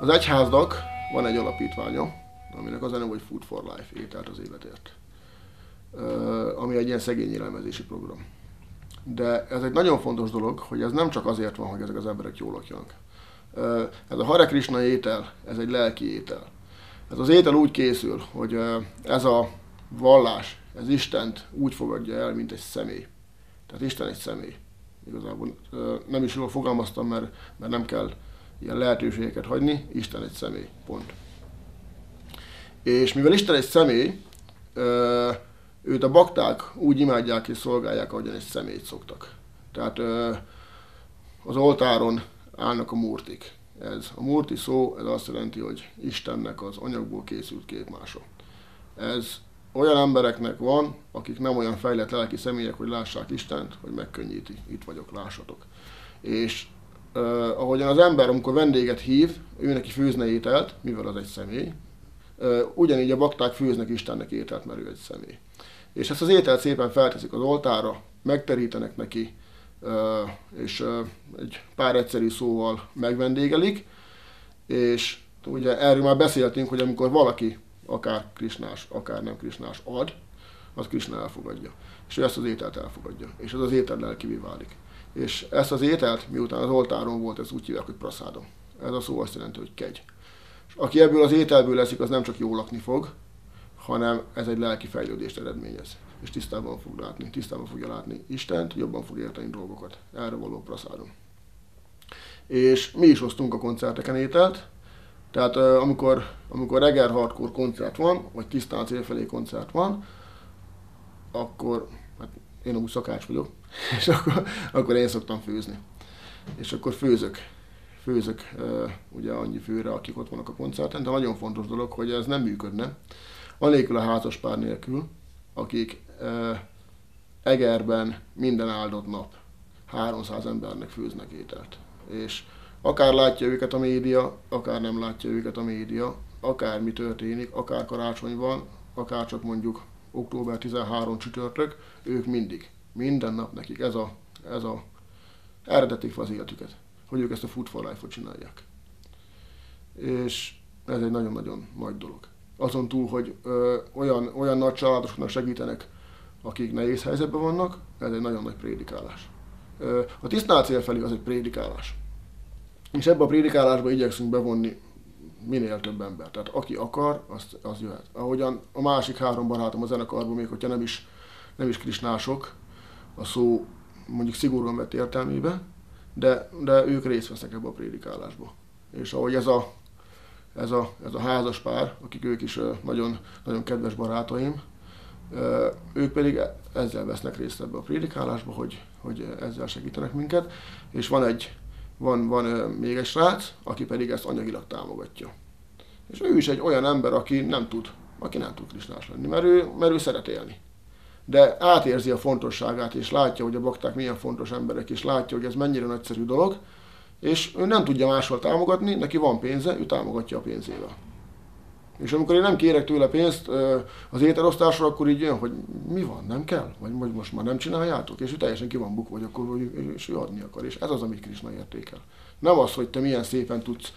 Az egyháznak van egy alapítványa, aminek az a neve, hogy Food for Life, ételt az életért. Ami egy ilyen szegény élelmezési program. De ez egy nagyon fontos dolog, hogy ez nem csak azért van, hogy ezek az emberek jól lakjanak. Ez a Hare Krishna étel, ez egy lelki étel. Ez az étel úgy készül, hogy ez a vallás, ez Istent úgy fogadja el, mint egy személy. Tehát Isten egy személy. Igazából nem is jól fogalmaztam, mert, mert nem kell ilyen lehetőségeket hagyni, Isten egy személy, pont. És mivel Isten egy személy, őt a bakták úgy imádják és szolgálják, ahogyan egy személyt szoktak. Tehát az oltáron állnak a murtik. Ez a murti szó, ez azt jelenti, hogy Istennek az anyagból készült képmása. Ez olyan embereknek van, akik nem olyan fejlett lelki személyek, hogy lássák Istent, hogy megkönnyíti, itt vagyok, lássatok. És uh, ahogyan az ember, amikor vendéget hív, ő neki főzne ételt, mivel az egy személy, uh, ugyanígy a bakták főznek Istennek ételt, mert ő egy személy. És ezt az ételt szépen felteszik az oltára, megterítenek neki, uh, és uh, egy pár egyszerű szóval megvendégelik, és ugye erről már beszéltünk, hogy amikor valaki akár krisnás, akár nem krisnás ad, az Krishna elfogadja. És ő ezt az ételt elfogadja. És ez az étel lelkivé válik. És ezt az ételt, miután az oltáron volt, ez úgy hívják, hogy praszádom. Ez a szó azt jelenti, hogy kegy. És aki ebből az ételből leszik, az nem csak jól lakni fog, hanem ez egy lelki fejlődést eredményez. És tisztában fog látni, tisztában fogja látni Istent, jobban fog érteni dolgokat. Erre való praszádom. És mi is osztunk a koncerteken ételt, tehát amikor, amikor reggel hardcore koncert van, vagy tisztán célfelé koncert van, akkor, én amúgy szakács vagyok, és akkor, akkor én szoktam főzni. És akkor főzök, főzök ugye annyi főre, akik ott vannak a koncerten, de nagyon fontos dolog, hogy ez nem működne. Anélkül a házas pár nélkül, akik Egerben minden áldott nap 300 embernek főznek ételt. És Akár látja őket a média, akár nem látja őket a média, akár mi történik, akár karácsony van, akár csak mondjuk október 13 csütörtök, ők mindig, minden nap nekik ez a, ez a eredeti az életüket, hogy ők ezt a Food for Life-ot csinálják. És ez egy nagyon-nagyon nagy dolog. Azon túl, hogy ö, olyan, olyan nagy családosoknak segítenek, akik nehéz helyzetben vannak, ez egy nagyon nagy prédikálás. Ö, a tisztán cél felé az egy prédikálás. És ebbe a prédikálásba igyekszünk bevonni minél több ember. Tehát aki akar, az, az jöhet. Ahogyan a másik három barátom a zenekarban, még hogyha nem is, nem is krisnások, a szó mondjuk szigorúan vett értelmébe, de, de ők részt vesznek ebbe a prédikálásba. És ahogy ez a, ez a, ez a házas pár, akik ők is nagyon, nagyon kedves barátaim, ők pedig ezzel vesznek részt ebbe a prédikálásba, hogy, hogy ezzel segítenek minket, és van egy, van, van még egy srác, aki pedig ezt anyagilag támogatja. És ő is egy olyan ember, aki nem tud, aki nem tud krisnás lenni, mert ő, mert ő szeret élni. De átérzi a fontosságát, és látja, hogy a bakták milyen fontos emberek, és látja, hogy ez mennyire nagyszerű dolog, és ő nem tudja máshol támogatni, neki van pénze, ő támogatja a pénzével. És amikor én nem kérek tőle pénzt az ételosztásra, akkor így jön, hogy mi van, nem kell? Vagy, vagy most már nem csináljátok? És ő teljesen ki van bukva, vagy akkor és ő adni akar. És ez az, amit Krisna értékel. Nem az, hogy te milyen szépen tudsz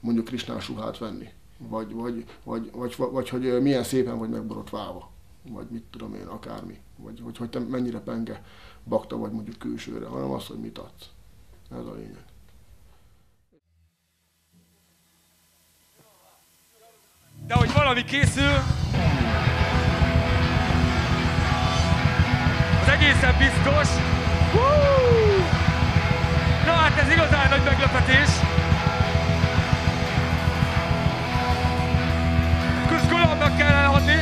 mondjuk Krisnás ruhát venni. Vagy, vagy, vagy, vagy, vagy, vagy hogy milyen szépen vagy megborotválva. Vagy mit tudom én, akármi. Vagy hogy, hogy te mennyire penge bakta vagy mondjuk külsőre, hanem az, hogy mit adsz. Ez a lényeg. De hogy valami készül, az egészen biztos. Na hát ez igazán nagy meglepetés. Kuszkulamnak kellene adni.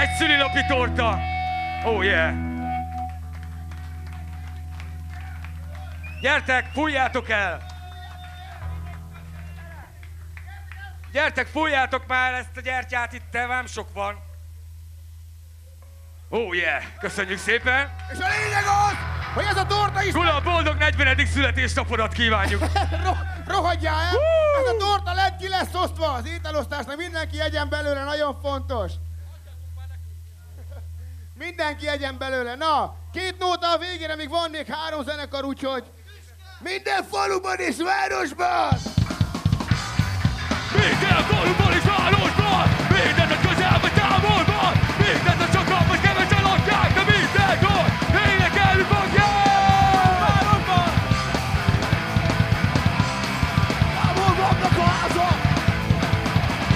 Egy szülinapi torta. Oh yeah. Gyertek, fújjátok el! Gyertek, fújjátok már ezt a gyertyát, itt nem sok van. Oh yeah, köszönjük szépen. És a lényeg az, hogy ez a torta is... Gula, boldog 40. születésnapodat kívánjuk. Ro- rohadjál el! Ez a torta lett ki lesz osztva az ételosztásnak, mindenki egyen belőle, nagyon fontos. Mindenki egyen belőle. Na, két nóta a végére, még van még három zenekar, úgyhogy Minden faluban és városban! Minden faluban és városban, mindent a közelben távolban, mindent a sokan vagy kevesen lakják, de mindenhol énekelni fogják! Városban! Ahol vannak a házak!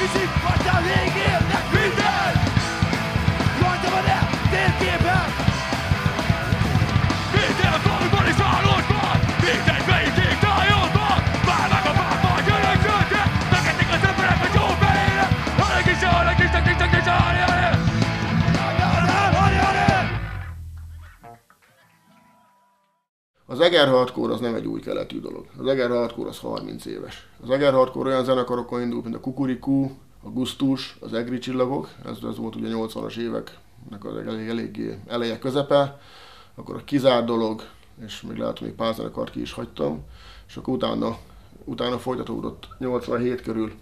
És itt vagy a végének Az Eger Hardcore az nem egy új keletű dolog. Az Eger Hardcore az 30 éves. Az Eger Hardcore olyan zenekarokon indult, mint a Kukurikú, a Gustus, az Egri Csillagok, ez, ez volt ugye 80-as éveknek az elég, eléggé eleje közepe, akkor a Kizár dolog, és még lehet, hogy még pár zenekart ki is hagytam, és akkor utána, utána folytatódott 87 körül.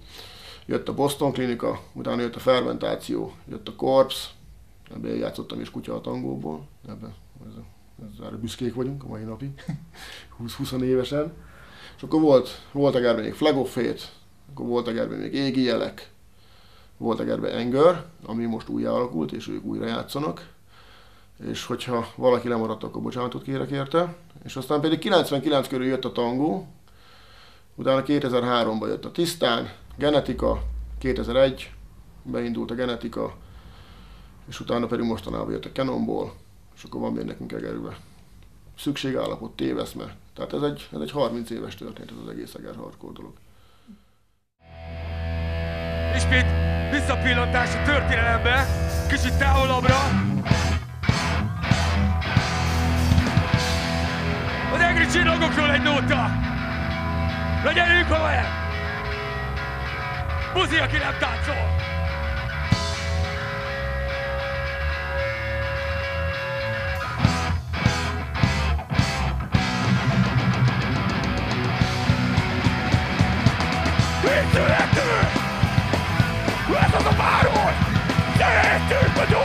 Jött a Boston Klinika, utána jött a Fermentáció, jött a Corps, ebben játszottam is kutya a tangóból, ebben erre büszkék vagyunk a mai napig, 20-20 évesen. És akkor volt, volt a gerben még Flag of Fate, akkor a gerben még Égi Jelek, volt a gerben Anger, ami most újra alakult, és ők újra játszanak. És hogyha valaki lemaradt, akkor bocsánatot kérek érte. És aztán pedig 99 körül jött a tangó, utána 2003-ban jött a Tisztán, Genetika, 2001 beindult a Genetika, és utána pedig mostanában jött a Cannonball, és akkor van még nekünk Egerbe. Szükségállapot, téveszme. Tehát ez egy, ez egy 30 éves történet, ez az egész Eger hardcore dolog. Ismét visszapillantás a történelembe, kicsit távolabbra. Az egri csillagokról egy nóta. Legyenünk komolyan! Buzi, aki nem táncol! Szerettünk vagy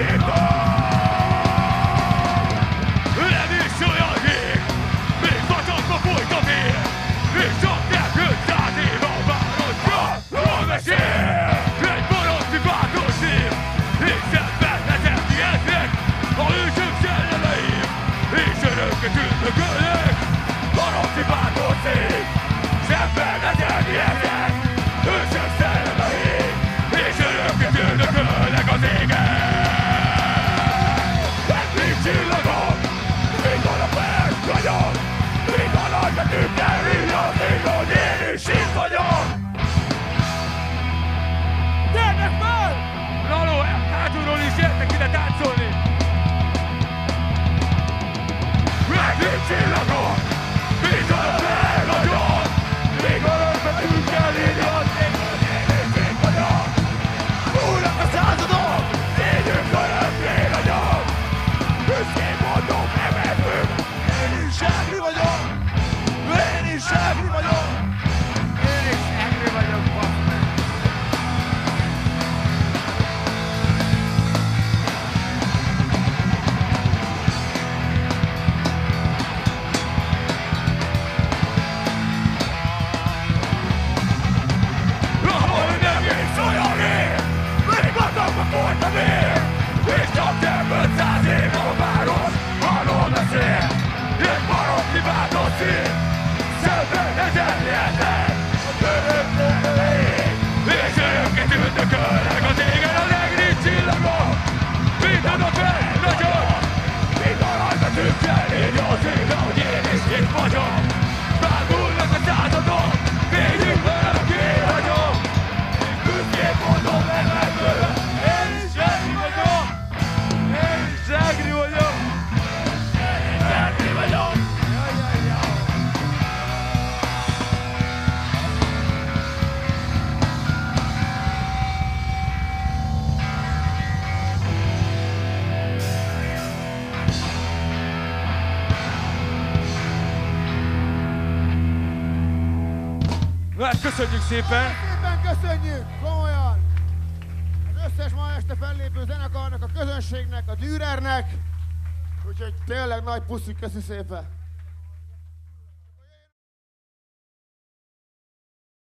Get hátulról is Na hát köszönjük szépen! Szépen köszönjük, komolyan! Az összes ma este fellépő zenekarnak, a közönségnek, a Dürernek. Úgyhogy tényleg nagy puszi, köszi szépen!